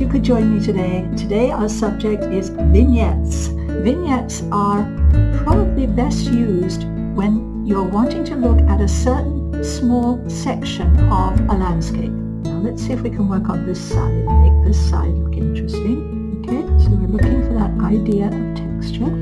you could join me today. Today our subject is vignettes. Vignettes are probably best used when you're wanting to look at a certain small section of a landscape. Now let's see if we can work on this side, make this side look interesting. Okay, so we're looking for that idea of texture.